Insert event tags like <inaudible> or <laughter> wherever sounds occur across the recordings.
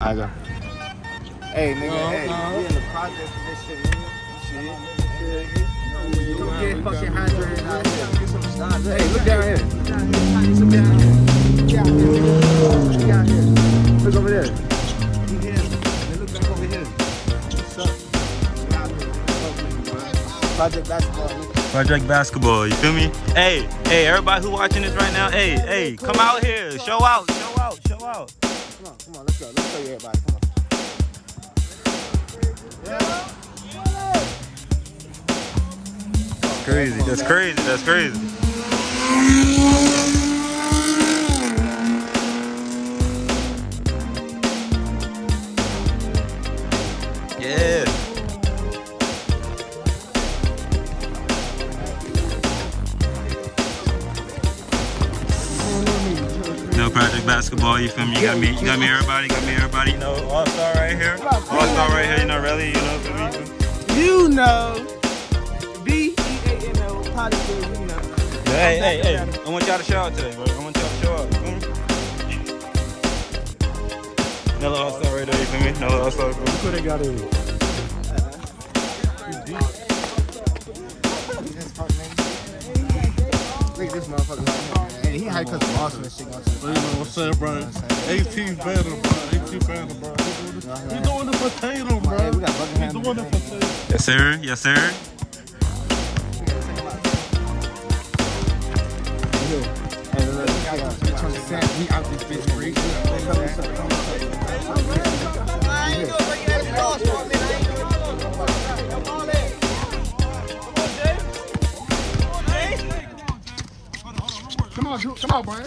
I go. Hey, nigga, Uh, hey, uh. we in the project for this shit, nigga. Shit. Come get fucking hydrated out here. Hey, look down here. Look down here. Look out here. Look over there. Look here. Hey, look back over here. What's up? We out here. Project basketball. Project Basketball, you feel me? Hey, hey, everybody who watching this right now, hey, hey, come out here, show out, show out, show out. Come on, come on, let's go. Let's you everybody. Come on. Crazy, that's crazy, that's crazy. Yeah. Basketball, you feel me? You got me, you got me everybody, got me everybody, you know, all-star right here. All-star right here, you know, really, you know, feel me? You know. B E A N O positive, you know. Hey, hey, hey, I want y'all to show out today, bro. I want y'all to show out. You feel me? Another all-star right there, you feel me? Another all-star. bro. Who they got in? Uh-huh. Look at this motherfucker right here. Hey, he hyped because of Boston and shit. going to the You know what I'm saying, bro? AT better, bro. AT better, bro. He doing it for Tatum, bro. Hey, we got He Buckingham. doing it for Tatum. Yes, sir. Yes, sir. Hey, look, look, we got we trying to send- we out this bitch free. Come on, come on, Brian.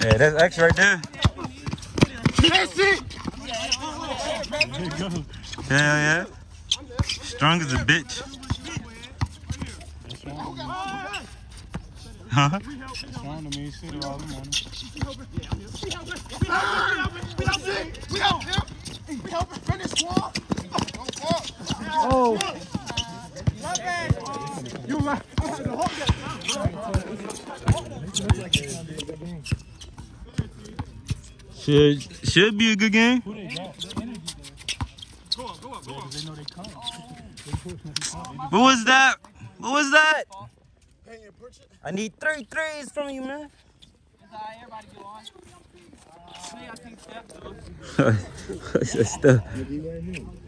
Hey, that's X right there. That's it. Yeah, yeah. Strong as a bitch. Huh? Strong to me, shit all the morning. Should should be a good game. What was that? What was that? I need three threes from you, man. <laughs>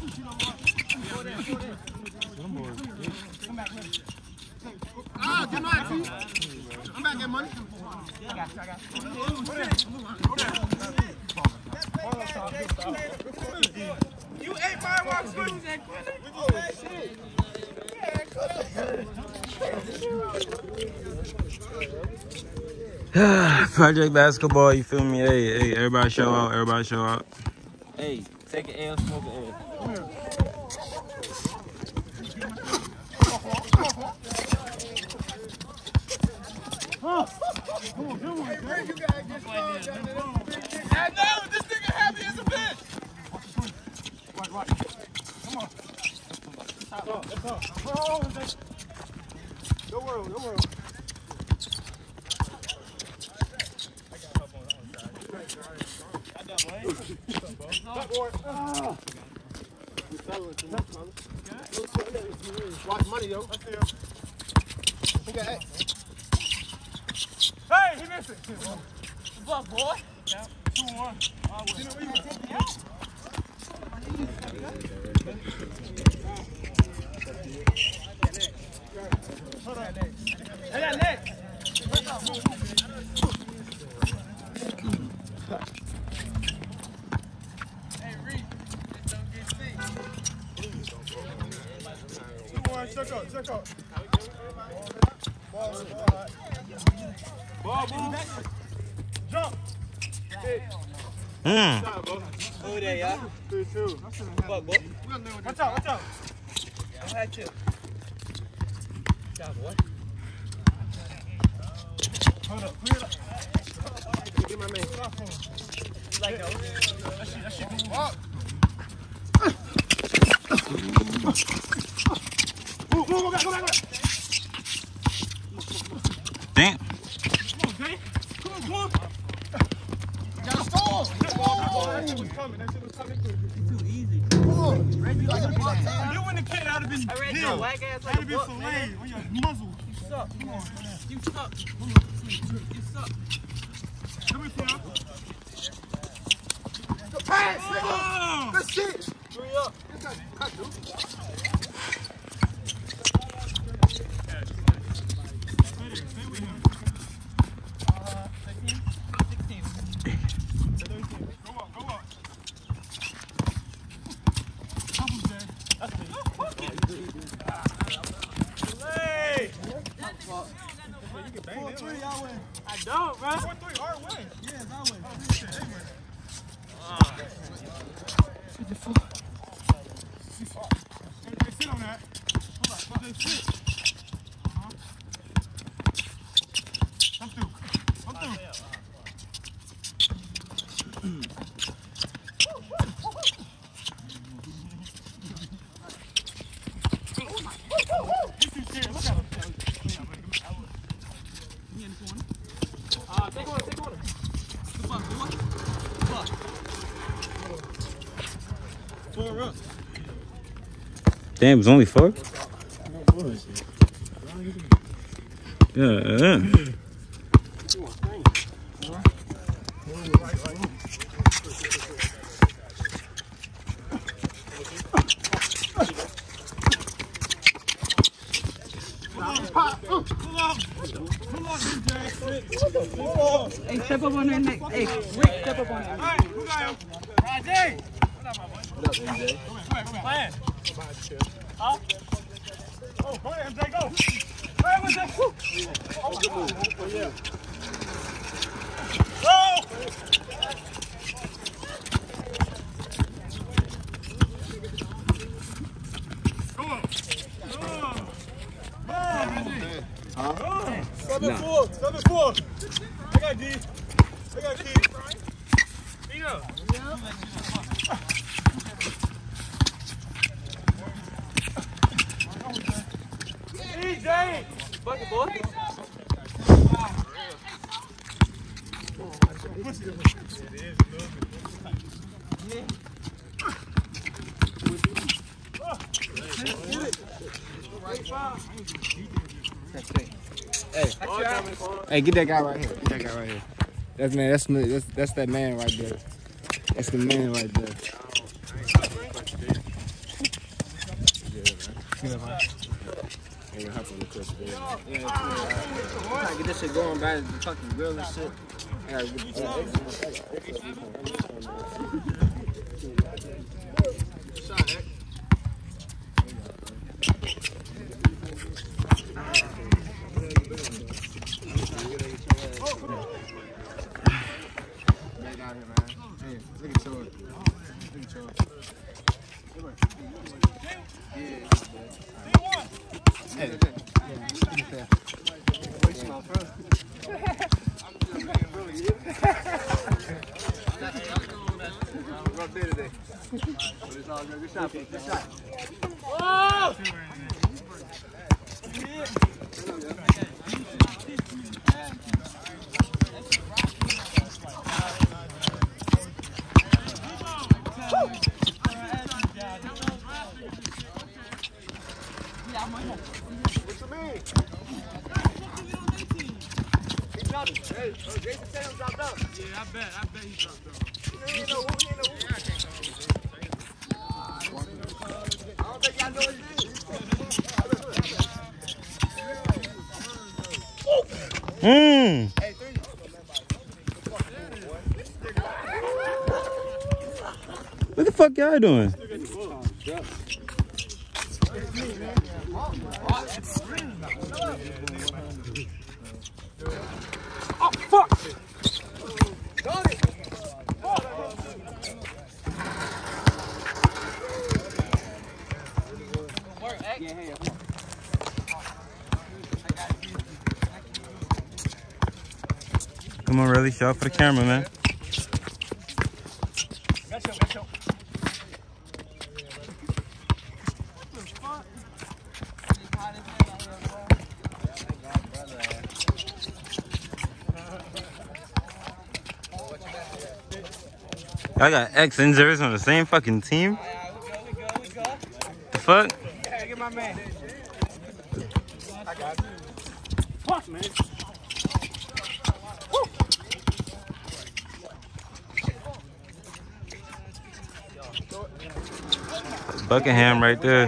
Ah. I'm back, get money. You ate my spoons and Oh, shit. Project basketball, you feel me? Hey, hey, everybody show out, everybody show out. Hey, take an L, smoke an L. I know, this nigga happy as a bitch. Oh, don't worry, don't worry. Watch out, watch out. Don't have to. Job, boy. Hold up, clear up. Get my man. Like. Damn. Come on. Come on, come on. Got a stall. That shit was coming. That shit was coming. You wouldn't have kid, I'd have been I read dead. your whack ass I'd like a have been book, man. filleted on your muzzle. You suck. Come on. You suck. You suck. Come here, Sam. Pass, Oh! nigga. Good shit. Hurry up. Stay there, stay with him. Uh, 16. 16. Go up, go up. Come on, Jay. That's me. Hey! You can bang that way. I don't, bro. Four, three, our win. Yeah, our way. Oh, shit, anyway. Hey, hey, sit on that. Hold on, let Jay sit. Uh-huh. Come through. Come through. He's too scared. Look at him. Uh, take one, take one. Come on, come on. Come on. Four up. Damn, it was only four? Yeah. Hey, step up on their neck. Hey, Rick, step up on right, who got him? What up, my boy? What up, MJ? Come here, come here, come here. Oh, go ahead, MJ, go. Go ahead, MJ. Woo. Oh, yeah. Go. Go on. Go on. Go on, MJ. Huh? Seven four, seven four. I got D. I got D. Dino. DJ. Fuck it, boy. Hey, get that guy right here. Get that guy right here. That's man. That's. That's that's that man right there. That's the man right there. Trying to get this shit going the fucking grill and shit. Hey, look at George. Look at George. Hey, look at that. Yeah, y'all doing? Oh, fuck! Come on, Riley, shout for the camera, man. I got X and Zeros on the same fucking team. The fuck? Get my man. Fuck, man. Buckingham right there.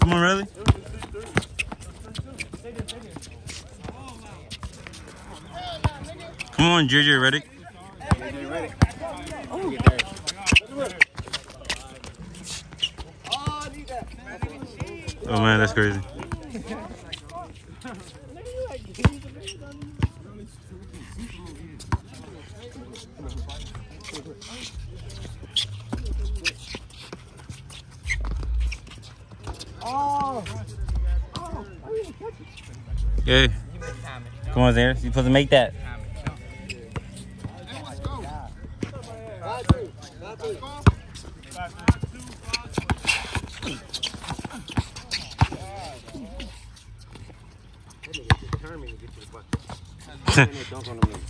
Come on, really? Come on, JJ, ready? Oh man, that's crazy. Yeah. Come on, Zaire. You supposed to make that. <laughs>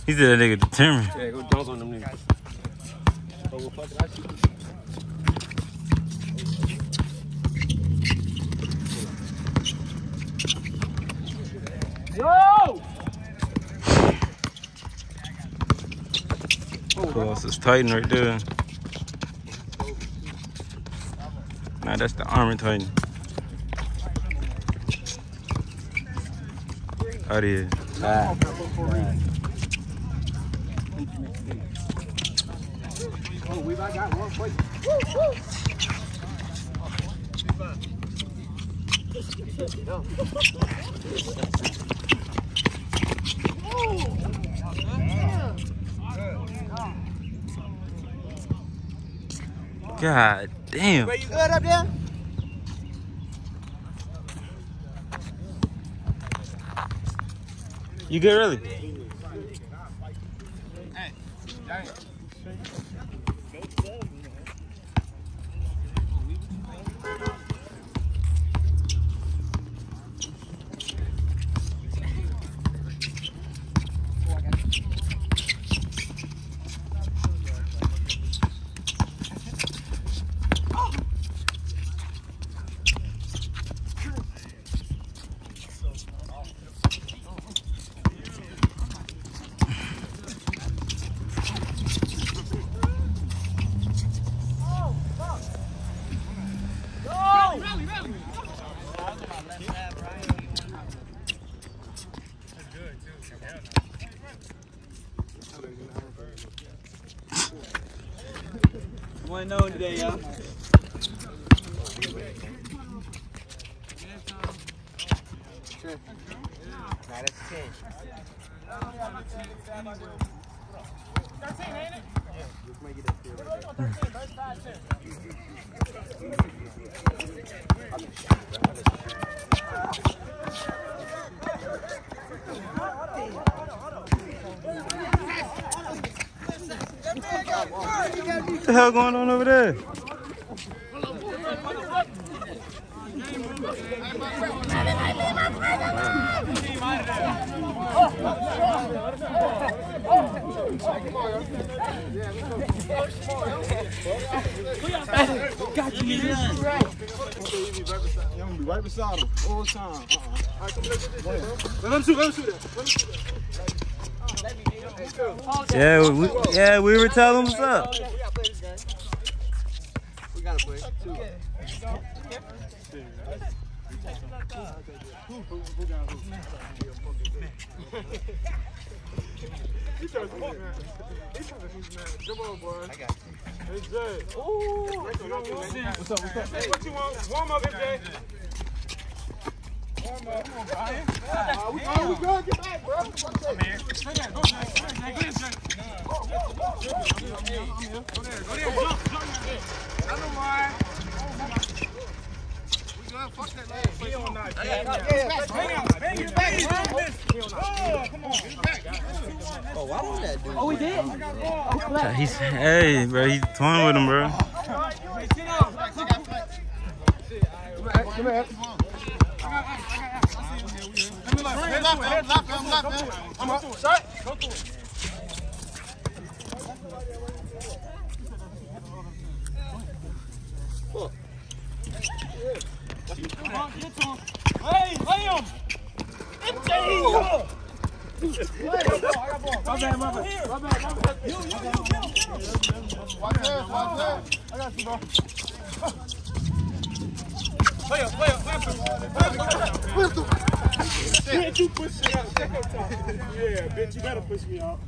he said that nigga determined. Yeah, go dunk on them niggas. Cross is Titan right there. Nah, that's the Armor Titan. Out of here. Oh, we got one for you. God damn. you good up there? You good, really? One known today, y'all. Hell going on over there? Got you. I'm gonna be right beside him all the time. Uh-uh. All right, come let's get this. Let him shoot, let him shoot that. Let him shoot that. Yeah, we, yeah, we were telling what's up. We gotta play. Two. He trying to man. He trying to man. Come on, boy. I got you. Jay. Ooh. What's up, what's up? Hey, what you want? Warm up, MJ. He's hey, bro. He's toying with him, bro. Come here. Head left, head left, head left, man. I'm up. Shot. Go through it. Come on, get to him. Hey, lay him. MJ. My bad, my bad. My bad, my bad. You, you, you, Watch this, watch this. I got you, bro. Play up, play up, play up. Bitch, you push me out. Second time. Yeah, bitch, you gotta push me out.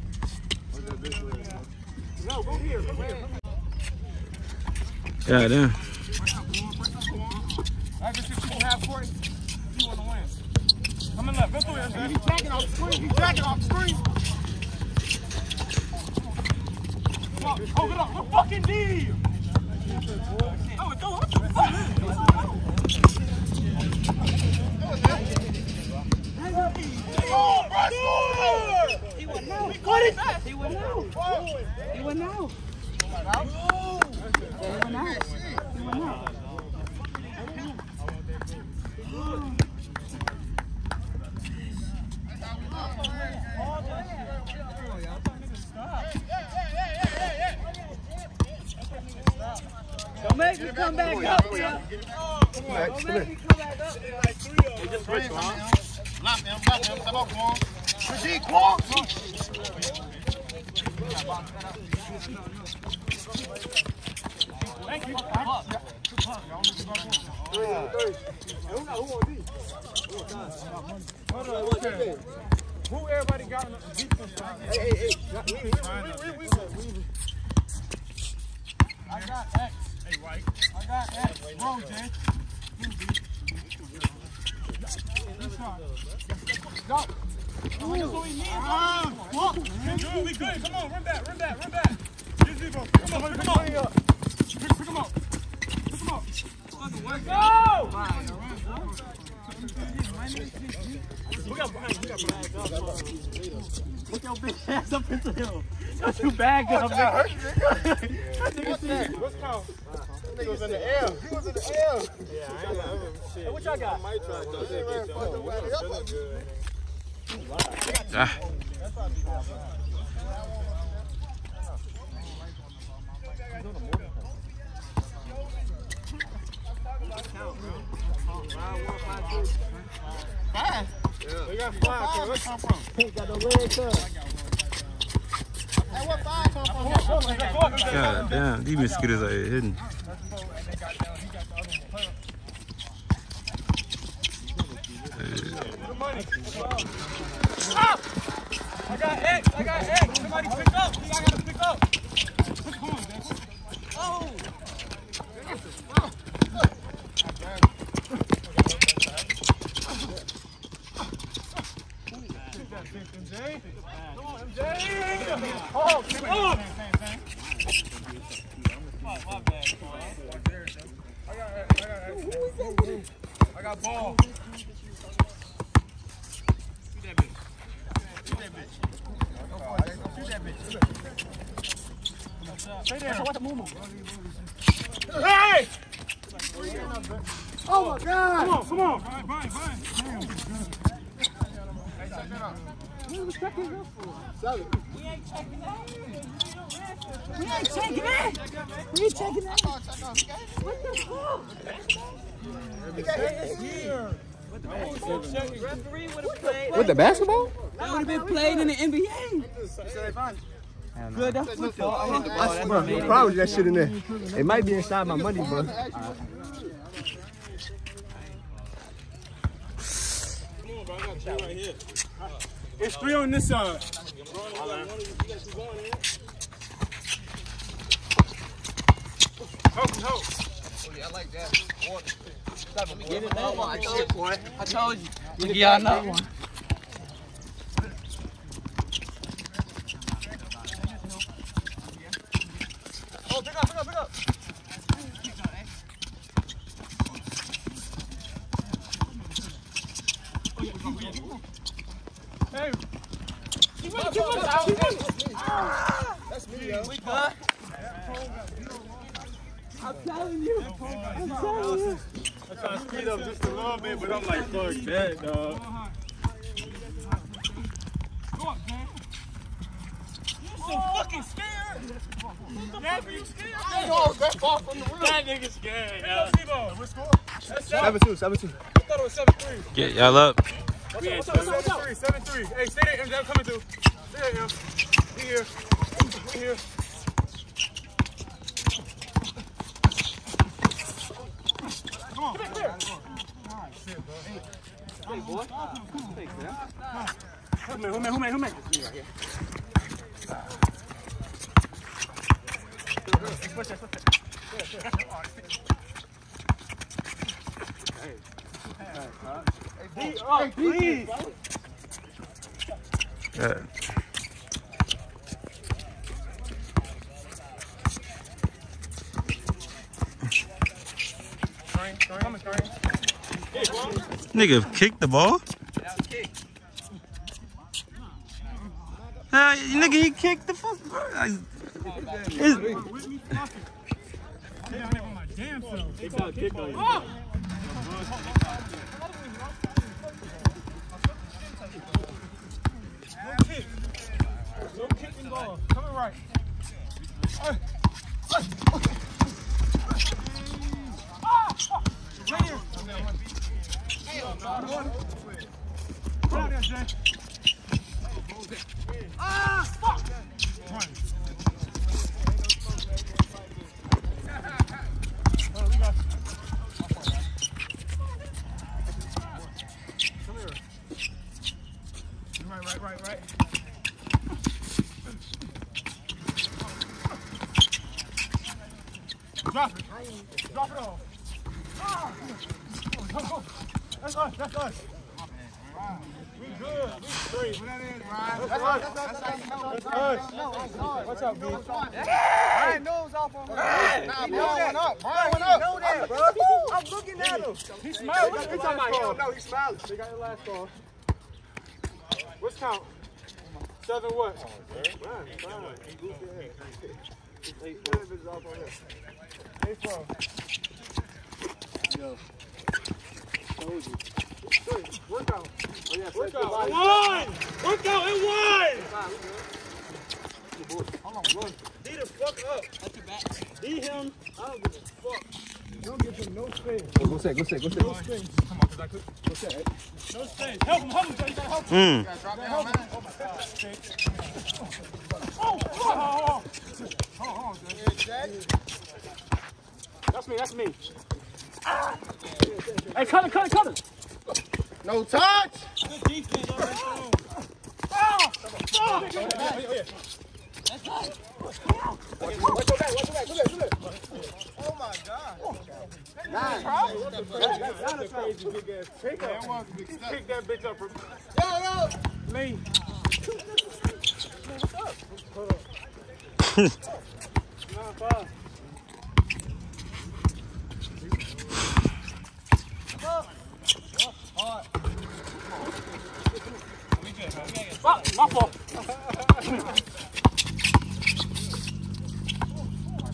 No, go here, go here. God damn. I just see people half court. You want to win. Come in left. Go through here. He's jacking off the screen. He's jacking off the screen. Hold it up. We're fucking D. Oh, it's what the fuck? He went out. He went out. He went out. Don't make me come back up, yeah. Don't make me come back up. Thank you. Who everybody got. I got X. Hey, White. I got X. Need. Ah, fuck. Good, we good. Come on, run back, run back, run back. This is Come on, pick him up. Pick, pick him up. Pick him up. Go! We got Brian. We got Brian. Put your big ass up into him. Don't you bag up, nigga. That nigga see. What's? Nigga was in the air. He was in the air. Yeah, I ain't got shit. What y'all got? might try to He ran fucking nobody up. Ah. We got five. Where come from? Hey, what five come from? God damn. These mosquitoes out here hidden. I got X. I got X. Somebody pick up. I gotta pick up. Come on, man. Oh. MJ. Come on, MJ. Oh, come on. My, my bad. I got X. I got X. I got ball. Shoot that bitch. Shoot that bitch. Shoot that bitch. Stay there. Hey! Oh my God! Come on, come on. Fine, fine, fine. Hey, check that out. What was that up for? seven. We ain't checking that. We ain't checking that. We ain't checking that. What the fuck? With the basketball? That would have been played in the NBA. Good, that's football. Bro, probably that shit in there. It might be inside my money, bro. It's three on this side. Help, help. I told you. We'll give y'all another one. Oh, pick up, pick up, pick up. Hey. Keep running, keep running, keep running. That's me, yo. I'm telling you. I'm telling you. I'm trying to speed up just a little bit, but I'm like, fuck that, dog. Go up, man. You so fucking scared. Yeah, you scared. Oh, that far from the rim. That nigga scared, yo. What score? That's Seven two, seven two. I thought it was 7-3. Get y'all up. We had 7-3, 7-3. Hey, stay there, MJ. I'm coming through. Stay there, M. Be here. Be here. Come on. Come here. Who made, who made, who made, who made? It's me right here. Push that, push that. Yeah, yeah. Hey, screen. Nigga kicked the ball. Uh, nigga, he kicked the fuck. You. No. Coming right. Ah. Ah, fuck. Run. Oh, we got Come here. Right, right, right, right. Drop it. Drop it off. Ah. Go, go. That's us, that's us. We good. We straight. That's us. That's us. Watch out, B. Brian nose off on me. Nah, Brian went up. Brian went up. know that, bro. I'm looking at. He smiled. What's He the talking last about call? No, he's smiling. They got your last call. What's count? Seven what? Fine, fine. Eight four. Eight four. Yo. Told you. Good. Workout. Oh, yeah, Workout. One! Workout and one! Hold on, run. D the fuck up. D him. I don't give a fuck. Don't give him no space. Go set, go set, go set. Come on, cause I could. Go set. No space. Help him, help him. You gotta help him. mm. Drop down, man. Oh my god. Oh, oh, oh, oh. Hold. That's me, that's me. Ah. Hey, cut it, cut it, cut it. No touch. Good defense, all right. Ah! Oh my God. That's a crazy big ass pick up. Pick that bitch up from Yo, yo. me. Nine five. Fuck, my fault. <laughs>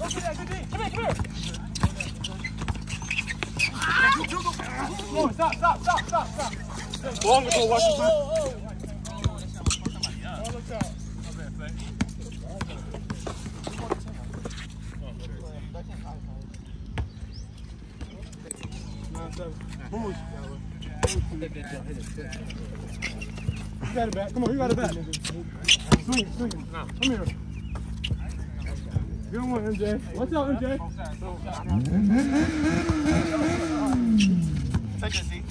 Come here. Come here. On, stop. Come on, you got it back. Swing swing. Come here. Good one, MJ. What's up, MJ? Take.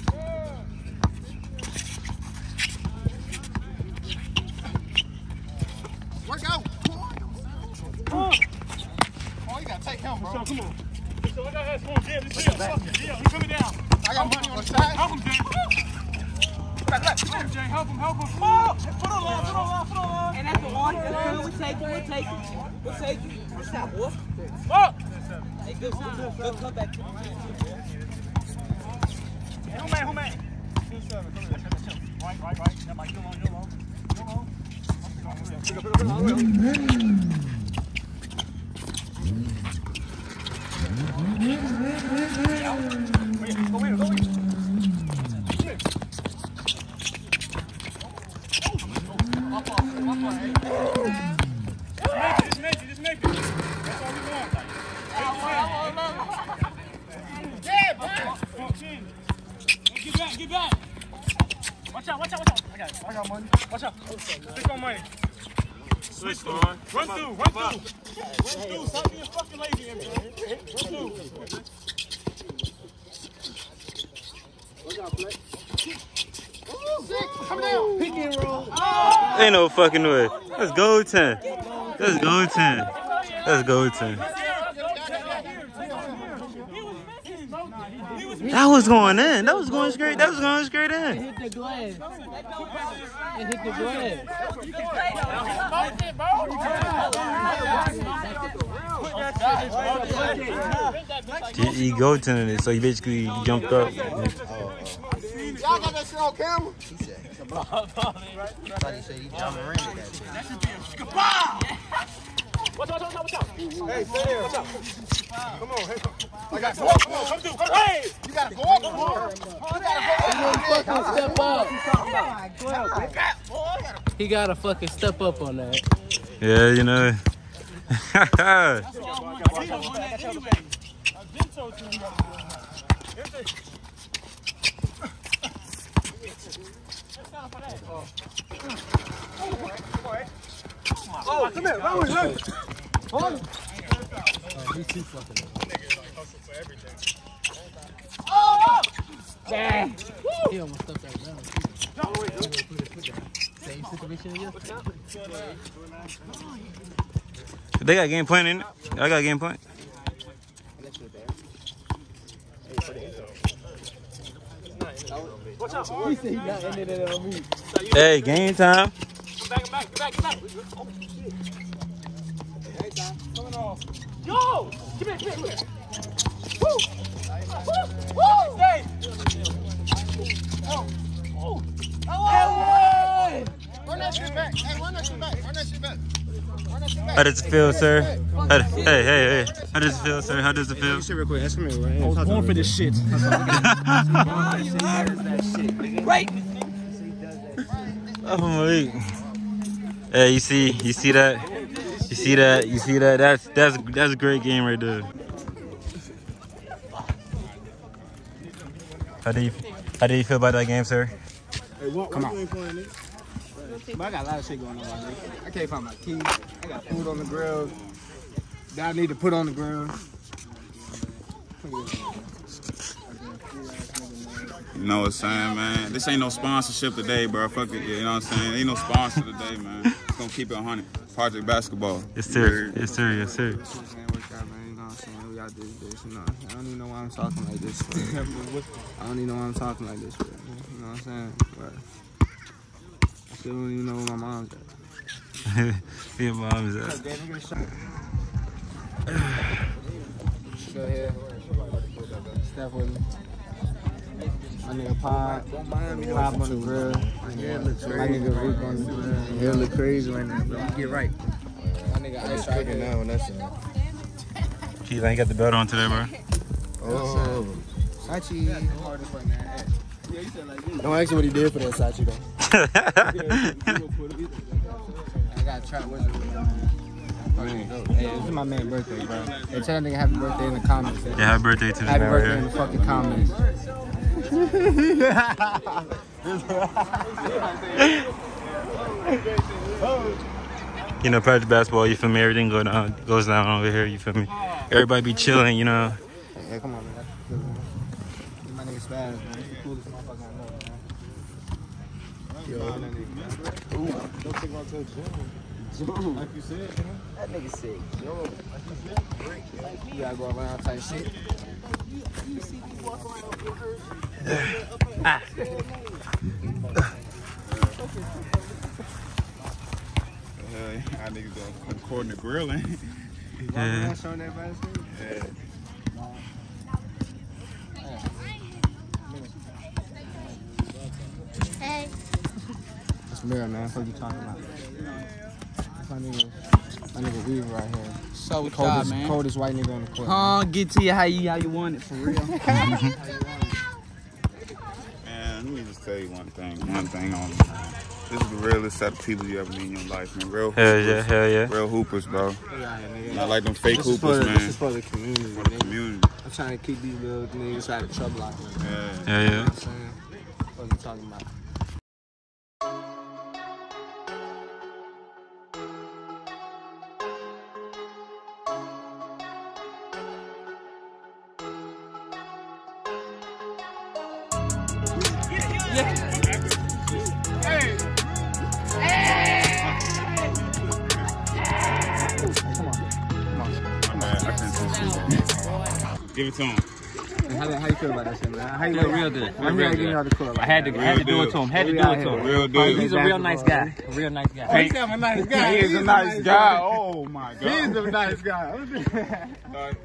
Yeah, yeah, yeah. Fucking way. Let's go 10. Let's go 10. Let's go 10. That was going in. That was going straight. That was going straight in. Hit the glass. It hit the glass. He, go 10 it, so he basically jumped up. Y'all got that shit on camera? He said, I thought he said he jumping ring at that shit. Watch out, watch out, watch out. Hey, stay there. Watch out. Come on, hey. I got come on, come on, come through, come hey! You gotta go up more. You gotta go up Step up. He gotta fucking step up on that. Yeah, you know. Oh, come here, with me. Hold on. He almost stepped that down. Same situation as they got game point in it. I got game point. Watch out. He said he got ended it on me. Hey, game time. Back, back, back, back. Oh, shit. Coming off. Yo! Come here, come here, come here. Woo! Woo! Woo! Stay! Oh! Oh! Oh! Run that shit back. Hey, run that shit back. Run that shit back. Run that shit back. How does it feel, sir? How, hey, hey, hey. How does it feel, sir? How does it feel? real quick. Ask me right I was born for this shit. <laughs> Oh my Hey, you see, you see that? You see that? You see that? That's that's that's a great game right there. How do you how do you feel about that game, sir? Come on. But I got a lot of shit going on. I can't find my keys. I got food on the grill that I need to put on the grill. You know what I'm saying, man? This ain't no sponsorship today, bro. Fuck it. You know what I'm saying? Ain't no sponsor today, man. Just gonna keep it 100. Project Basketball. Yes, sir. Yes, sir. Yes, sir. Man, work out, man. You know what I'm saying? We gotta do this. You know, I don't even know why I'm talking like this. For. <laughs> I don't even know why I'm talking like this. For. You know what I'm saying? But I still don't even know where my mom's at. <laughs> Your mom's at. Go ahead. Step with me. My nigga Pop. Pop on the grill. My nigga Rick on the grill. He'll look crazy right now, bro. Get right. My nigga Ice right here. now, and that's it. Keith, I ain't got the belt on today, bro. Oh. Sachi. Hardest right now. Don't ask him what he did for that Sachi, though. <laughs> I got trap wizard with me. Hey, this is my man's birthday, bro. Hey, tell that nigga happy birthday in the comments. yeah, happy birthday to this Happy man right birthday in the fucking comments. <laughs> You know, Project Basketball, you feel me? Everything go down, goes down over here, you feel me? Everybody be chilling, you know. Hey, come on, man. That's good, man. This My nigga Spaz, man. He's the coolest motherfucker I know, man. Yo. Ooh, don't take my to Joe. Like you said, man. That nigga said, yo. You gotta go around type shit. Uh, I niggas uh, according to grilling. Yeah. Yeah. That's mirror, man. What are you talking about? My. My nigga Weaver right here. So what's up, Coldest, man? coldest white nigga on the court. Huh? Get to you how you how you want it for real. <laughs> <laughs> Man, let me just tell you one thing. One thing on This is the realest set of people you ever meet in your life, man. Real Hell hoopers. yeah, hell yeah. Real hoopers, bro. We out here. Not like them fake This hoopers, the- man. this is for the community, For the nigga. community. I'm trying to keep these little niggas out of trouble out here. You know Yeah. Yeah, yeah. what I'm saying? What you talking about? To him. How, how you feel about that shit, man? How you Feel real good. Why you Real gotta get good. out the court? I had to, I had to do it to him. Had to do it to him. Real dude. He's a real nice guy. A real nice guy. Oh, he's a nice guy. He is a nice guy. Oh my god. He's a nice guy. <laughs> Like,